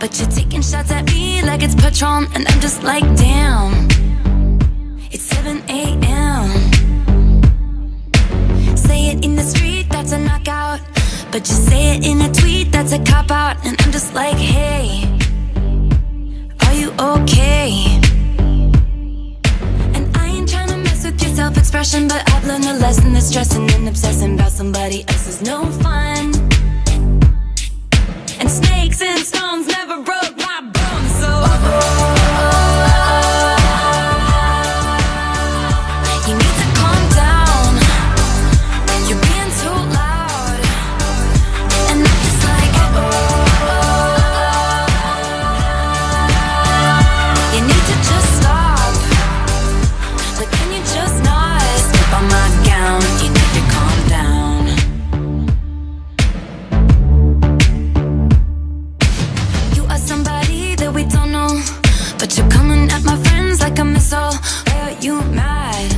But you're taking shots at me like it's Patron, and I'm just like, damn. It's 7 a.m. Say it in the street, that's a knockout. But you say it in a tweet, that's a cop out. And I'm just like, hey, are you okay? And I ain't trying to mess with your self expression, but I've learned a lesson that stressing and obsessing about somebody else is no fun. Like a missile. Why are you mad?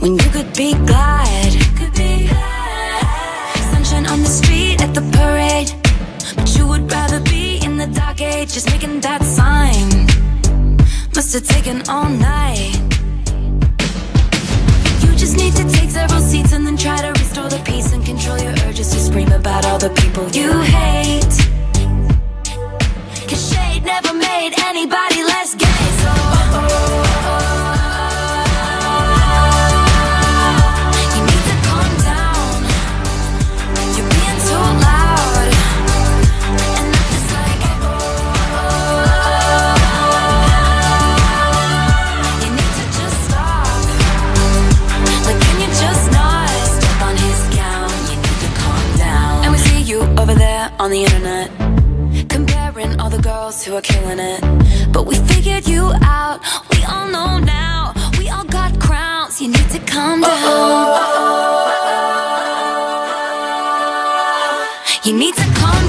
When you could be glad. Could be glad. Sunshine on the street at the parade. But you would rather be in the dark age, just making that sign. Must have taken all night. You just need to take several seats and then try to restore the peace and control your urges to scream about all the people you hate. Cause shade never made anybody on the internet. Comparing all the girls who are killing it. But we figured you out. We all know now. We all got crowns. You need to calm down. You need to calm.